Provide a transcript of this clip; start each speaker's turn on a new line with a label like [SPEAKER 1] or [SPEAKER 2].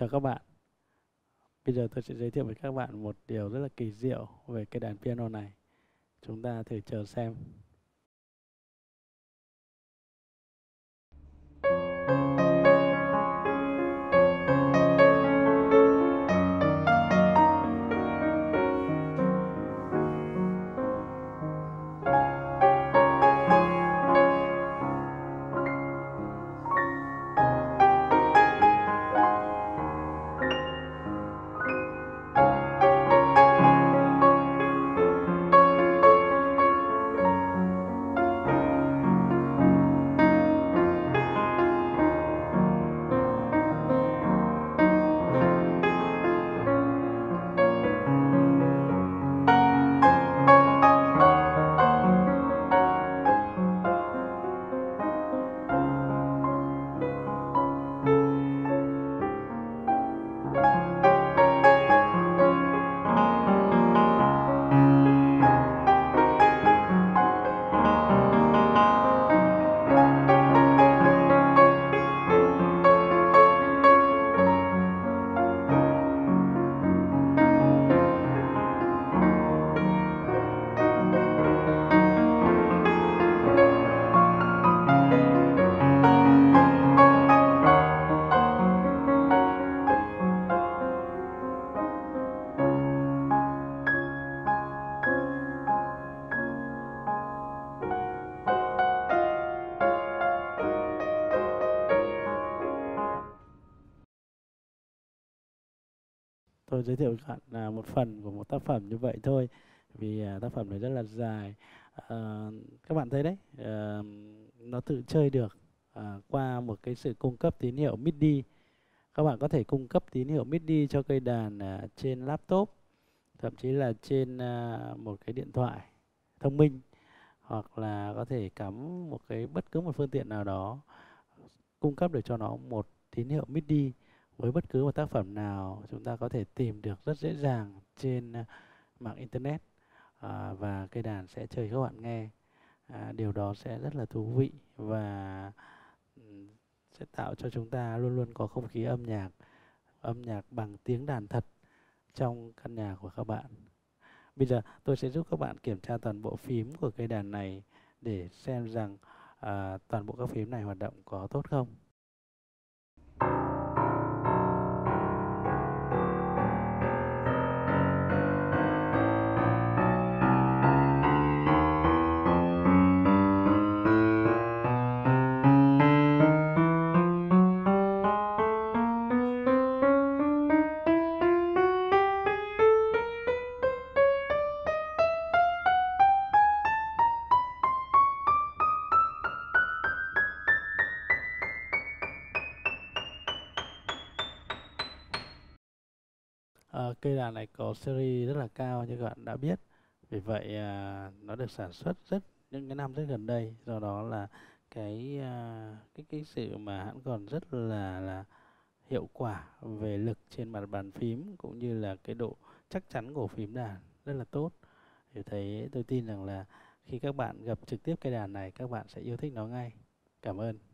[SPEAKER 1] chào các bạn. Bây giờ tôi sẽ giới thiệu với các bạn một điều rất là kỳ diệu về cây đàn piano này. Chúng ta thử chờ xem. Tôi giới thiệu bạn là một phần của một tác phẩm như vậy thôi vì à, tác phẩm này rất là dài. À, các bạn thấy đấy à, nó tự chơi được à, qua một cái sự cung cấp tín hiệu MIDI. Các bạn có thể cung cấp tín hiệu MIDI cho cây đàn à, trên laptop thậm chí là trên à, một cái điện thoại thông minh hoặc là có thể cắm một cái bất cứ một phương tiện nào đó cung cấp được cho nó một tín hiệu MIDI với bất cứ một tác phẩm nào chúng ta có thể tìm được rất dễ dàng trên ờ, mạng internet. À, và cây đàn sẽ chơi các bạn nghe. À, điều đó sẽ rất là thú vị và sẽ tạo cho chúng ta luôn luôn có không khí âm nhạc âm nhạc bằng tiếng đàn thật trong căn nhà của các bạn. Bây giờ tôi sẽ giúp các bạn kiểm tra toàn bộ phím của cây đàn này để xem rằng à, toàn bộ các phím này hoạt động có tốt không. À, cây đàn này có series rất là cao như các bạn đã biết. Vì vậy à, nó được sản xuất rất những cái năm rất gần đây. Do đó là cái à, cái cái sự mà hãng còn rất là là hiệu quả về lực trên mặt bàn phím cũng như là cái độ chắc chắn của phím đàn rất là tốt. Thì thấy tôi tin rằng là khi các bạn gặp trực tiếp cây đàn này các bạn sẽ yêu thích nó ngay. Cảm ơn.